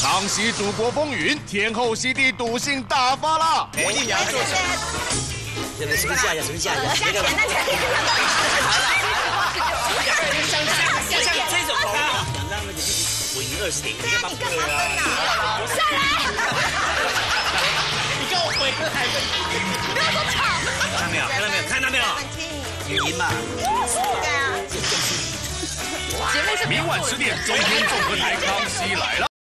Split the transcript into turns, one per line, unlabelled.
康熙祖国风云，天后熙娣赌性大发了。
我一娘做什么？
这个是不下一下？是下一下？
下钱，那钱。
像像这种，让个稳赢二十点，
对啊，你干嘛分？下来！
你给我回来！
不要说吵。
看到没有？看到没有？看到没有？语音嘛。
节目是。
明晚十点，中天综合台康熙来了。